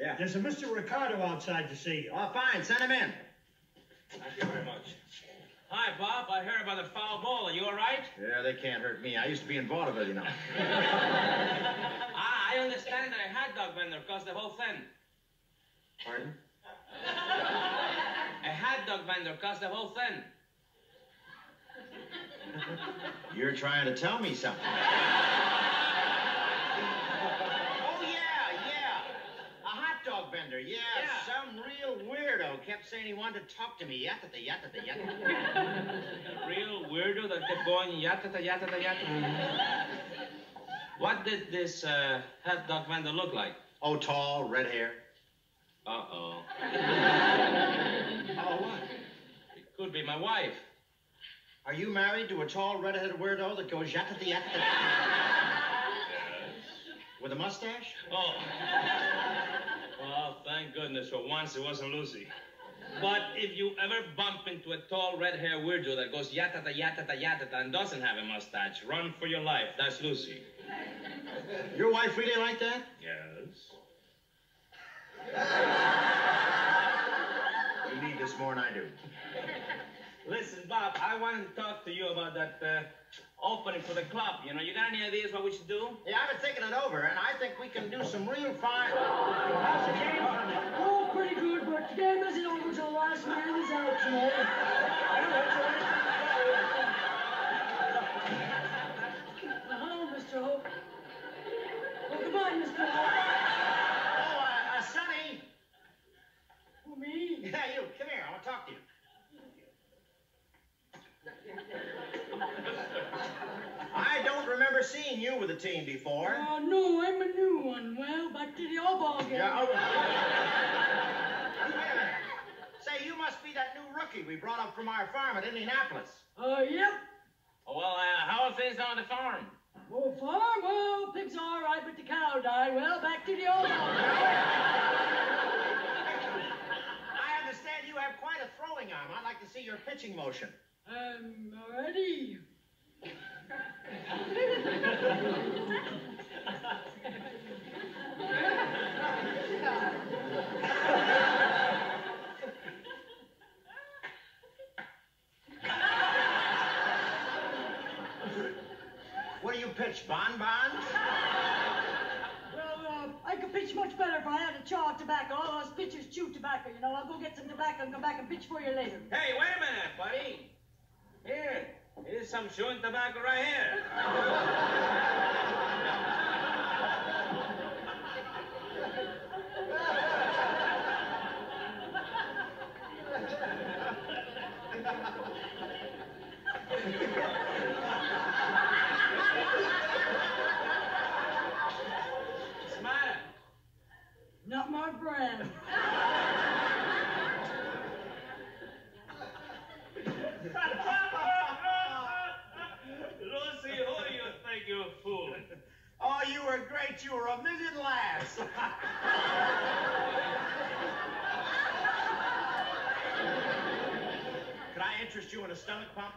Yeah. There's a Mr. Ricardo outside to see you. Oh, fine. Send him in. Thank you very much. Hi, Bob. I heard about the foul ball. Are you all right? Yeah, they can't hurt me. I used to be in vaudeville, you know. Ah, I understand that a hot dog vendor cost the whole thing. Pardon? A hot dog vendor cost the whole thing. You're trying to tell me something. Oh, yeah, yeah. A hot dog vendor, yeah. Yeah. Some real weirdo kept saying he wanted to talk to me. Yatta, yatta, yatta. A real weirdo that kept going yatata yatata yatata. What did this uh, hot dog vendor look like? Oh, tall, red hair. Uh-oh. Oh, what? It could be my wife. Are you married to a tall, red-headed weirdo that goes yatta, yatta? With a mustache? Oh. Well, thank goodness for once it wasn't Lucy. But if you ever bump into a tall red-haired weirdo that goes yatata yatata yatata and doesn't have a mustache, run for your life. That's Lucy. Your wife really like that? Yes. You need this more than I do. Listen, Bob, I wanted to talk to you about that uh, opening for the club. You know, you got any ideas what we should do? Yeah, I've been thinking it over, and I think we can do some real fine. Game isn't over till the last man is out. Uh, hello, Mr. Hope. Oh, goodbye, Mr. Hope. Oh, uh, uh, Sonny. Oh, me? Yeah, you. Come here. I want to talk to you. I don't remember seeing you with the team before. Uh, no, I'm a new one. Well, back to the old ball game. Yeah, oh. Wait a minute. Say, you must be that new rookie we brought up from our farm at Indianapolis. Uh, yep. Oh, well, uh, how are things on the farm? Oh, farm, well, pigs are all right, but the cow died. Well, back to the old. I understand you have quite a throwing arm. I'd like to see your pitching motion. Um, already. You pitch, bonbons? Well, uh, I could pitch much better if I had a chaw of tobacco. All us pitchers chew tobacco, you know. I'll go get some tobacco and come back and pitch for you later. Hey, wait a minute, buddy. Here, here's some chewing tobacco right here. What's the matter? Not my brand. Lucy, who do you think you're fooling? Oh, you were great. You were a million laughs. Could I interest you in a stomach pump?